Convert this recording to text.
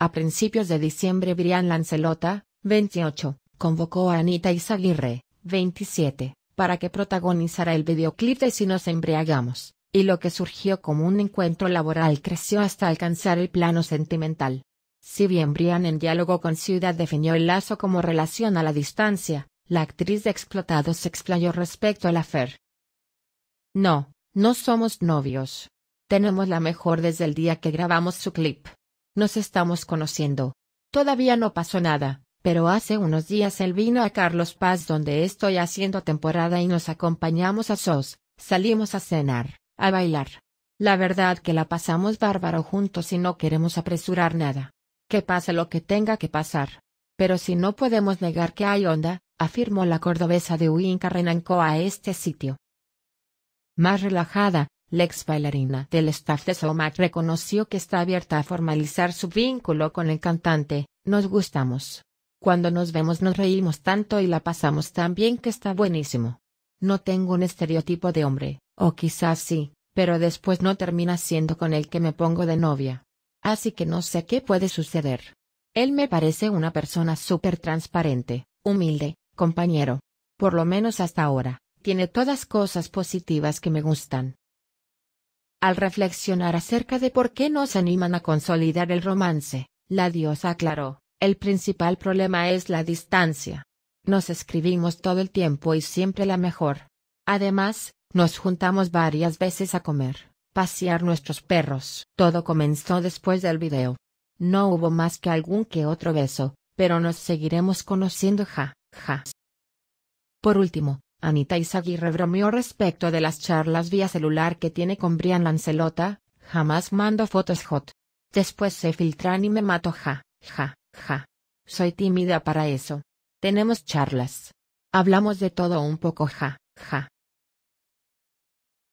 A principios de diciembre Brian Lancelota, 28, convocó a Anita Izaguirre, 27, para que protagonizara el videoclip de Si nos embriagamos, y lo que surgió como un encuentro laboral creció hasta alcanzar el plano sentimental. Si bien Brian en diálogo con Ciudad definió el lazo como relación a la distancia, la actriz de Explotados se explayó respecto al afer. No, no somos novios. Tenemos la mejor desde el día que grabamos su clip. Nos estamos conociendo. Todavía no pasó nada, pero hace unos días él vino a Carlos Paz donde estoy haciendo temporada y nos acompañamos a SOS, salimos a cenar, a bailar. La verdad que la pasamos bárbaro juntos y no queremos apresurar nada. Que pase lo que tenga que pasar. Pero si no podemos negar que hay onda, afirmó la cordobesa de Huinca Renanco a este sitio. Más relajada, la ex bailarina del staff de Somac reconoció que está abierta a formalizar su vínculo con el cantante, nos gustamos. Cuando nos vemos nos reímos tanto y la pasamos tan bien que está buenísimo. No tengo un estereotipo de hombre, o quizás sí, pero después no termina siendo con el que me pongo de novia. Así que no sé qué puede suceder. Él me parece una persona súper transparente, humilde, compañero. Por lo menos hasta ahora, tiene todas cosas positivas que me gustan. Al reflexionar acerca de por qué nos animan a consolidar el romance, la diosa aclaró, el principal problema es la distancia. Nos escribimos todo el tiempo y siempre la mejor. Además, nos juntamos varias veces a comer, pasear nuestros perros. Todo comenzó después del video. No hubo más que algún que otro beso, pero nos seguiremos conociendo ja, ja. Por último, Anita Izaguirre bromeó respecto de las charlas vía celular que tiene con Brian Lancelota, jamás mando fotos hot. Después se filtran y me mato ja, ja, ja. Soy tímida para eso. Tenemos charlas. Hablamos de todo un poco ja, ja.